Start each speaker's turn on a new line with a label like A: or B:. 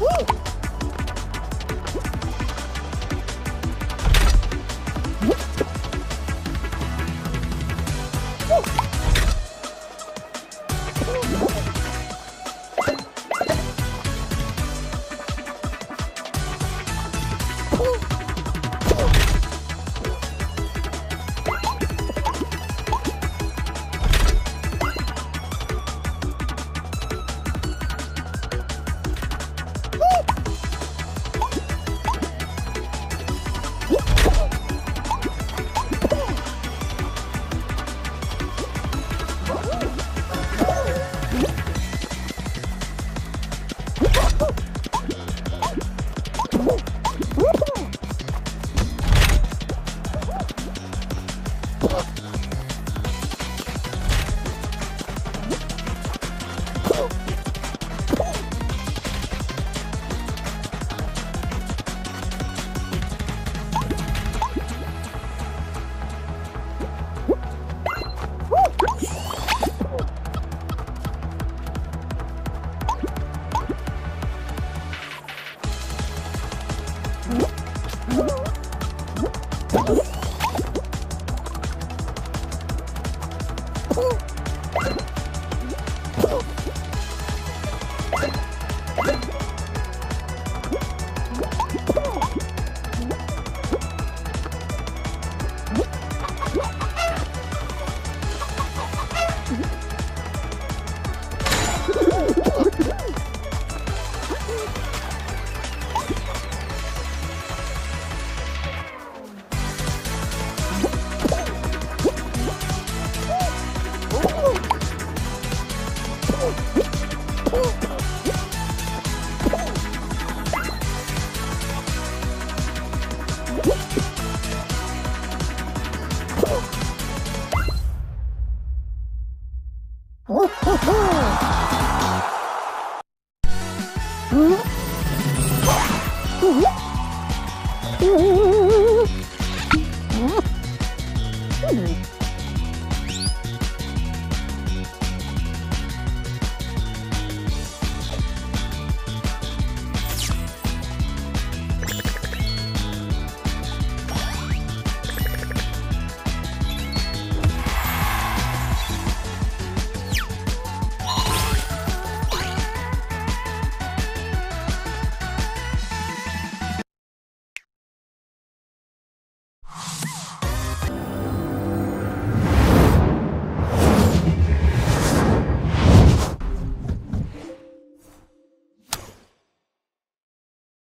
A: Woo! Ooh. うん。ん。ん。